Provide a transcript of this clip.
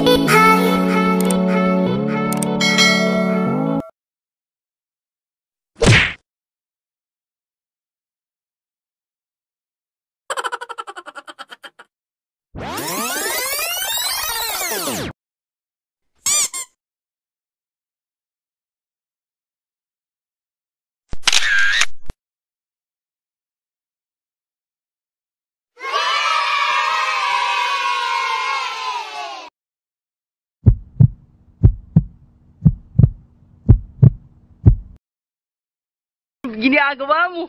What? Ginagawa mo?